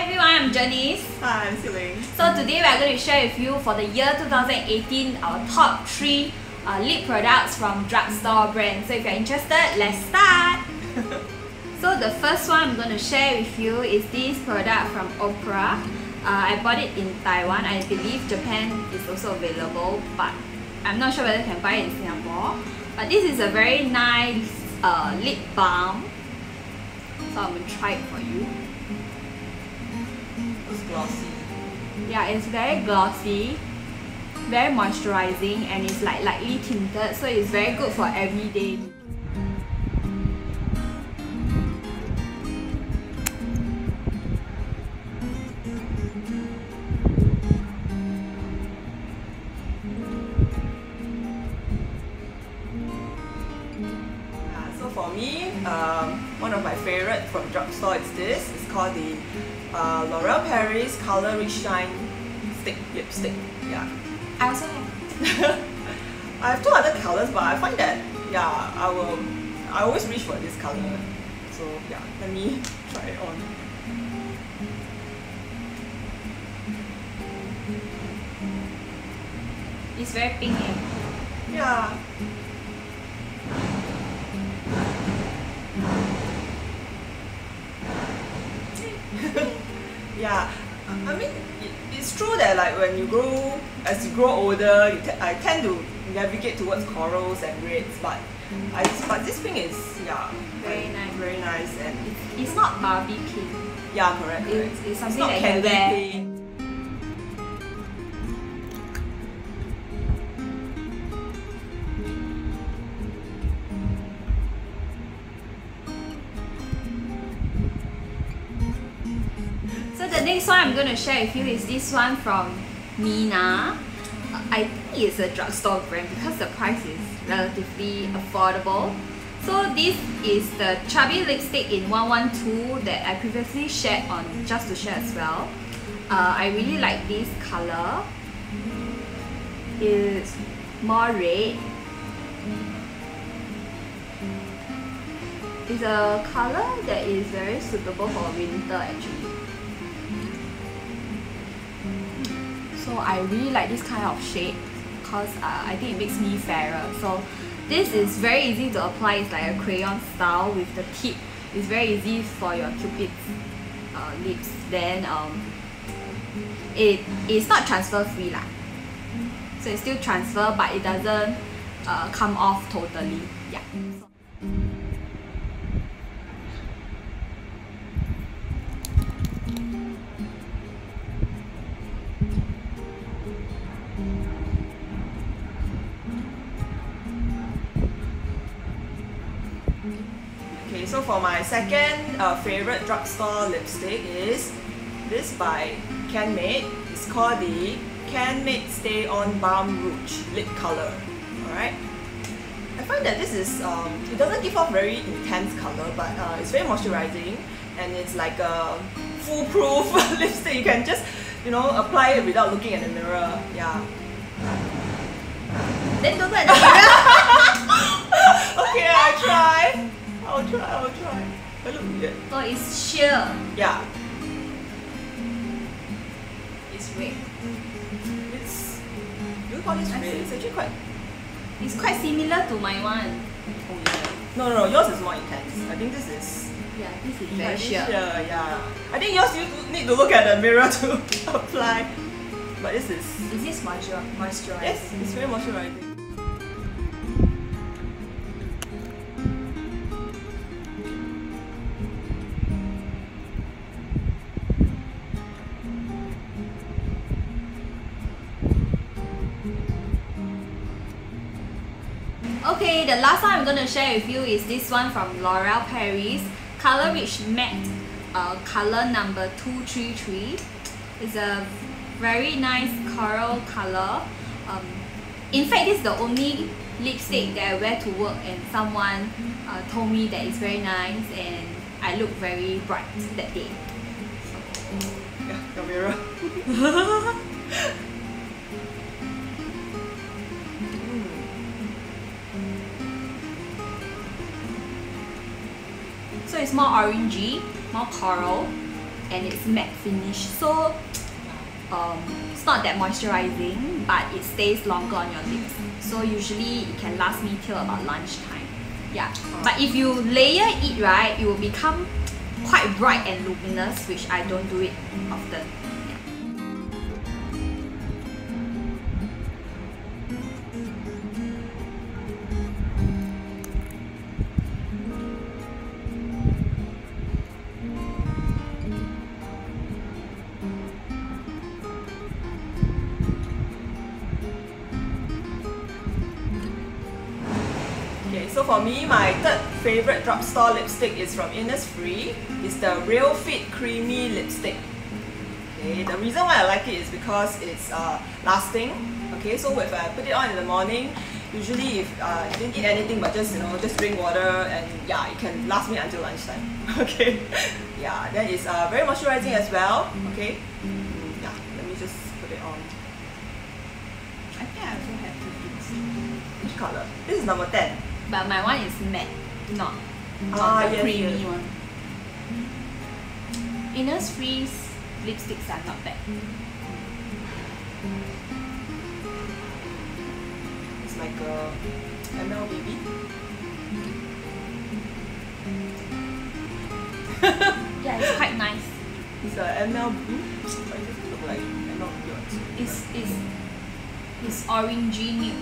Hi everyone, I'm Janice. Hi, I'm Siling. So today we are going to share with you for the year 2018 our top 3 uh, lip products from drugstore brands. So if you're interested, let's start! so the first one I'm going to share with you is this product from Opera. Uh, I bought it in Taiwan. I believe Japan is also available, but I'm not sure whether you can buy it in Singapore. But this is a very nice uh, lip balm. So I'm going to try it for you. It's glossy. Yeah, it's very glossy, very moisturizing, and it's like lightly tinted, so it's very good for everyday. Uh, so for me, um, one of my favorite from drugstore is this. Called the uh, L'Oreal Paris Colour Riche Shine Stick Lipstick. Yeah. I also have. I have two other colors, but I find that yeah, I will. I always reach for this color. So yeah, let me try it on. It's very pink Yeah. yeah. I mean, it's true that like when you grow, as you grow older, you I tend to navigate towards corals and reds, but mm. I but this thing is yeah Very like, nice. very nice and it's not Barbie pink. yeah correct correct. It's, it's something not that you can candy wear. pink. Next one I'm to share with you is this one from 3ina. I think it's a drugstore brand because the price is relatively affordable. So this is the chubby lipstick in 112 that I previously shared on Justwoshare as well. Uh, I really like this color. It's more red. It's a color that is very suitable for winter actually. So I really like this kind of shade because uh, I think it makes me fairer. So this is very easy to apply. It's like a crayon style with the tip. It's very easy for your cupid's uh, lips. Then um, it is not transfer free lah. So it's still transfer, but it doesn't uh, come off totally. Yeah. So for my second uh, favorite drugstore lipstick is this by Canmake. It's called the Canmake Stay On Balm Rouge Lip Color. Alright. I find that this is, um, it doesn't give off very intense color, but uh, it's very moisturizing and it's like a foolproof lipstick. You can just, you know, apply it without looking at the mirror. Yeah. Then don't look at the mirror. Okay, I try. I'll try, I'll try. I look weird. so it's sheer. Yeah. It's red. It's do you call this red? It's actually quite It's quite similar to my one. oh yeah. No no no, yours is more intense. I think this is Yeah, this is yeah, very sheer. sheer, yeah. I think yours you need to look at the mirror to apply. But this is Is this moisture moisturizing? yes, it's very moisturizing. Okay, the last one I'm going to share with you is this one from L'Oreal Paris, Colour Riche Matte, uh, color number 233. It's a very nice coral color. Um, in fact, this is the only lipstick that I wear to work and someone uh, told me that it's very nice and I look very bright that day. Yeah, the it's more orangey, more coral. and it's matte finish. So um, it's not that moisturizing, but it stays longer on your lips. So usually it can last me till about lunchtime. Yeah. But if you layer it right, it will become quite bright and luminous, which I don't do it often. So for me, my third favorite drugstore lipstick is from Innisfree. It's the Real Fit Creamy Lipstick. Okay, the reason why I like it is because it's uh, lasting. Okay, so if I put it on in the morning, usually if uh, I didn't eat anything but just you know just drink water and yeah, it can last me until lunchtime. Okay, yeah, then it's uh, very moisturizing as well. Okay, Mm, yeah, let me just put it on. I think I also have two things. Which color? This is number ten. But my one is matte, not, not Ah, the yes, creamy yes. one. Innisfree's lipsticks are not bad. It's like a MLBB. Yeah, it's quite nice. It's a MLBB. It look like ML blue? It's it's it's orangey nude.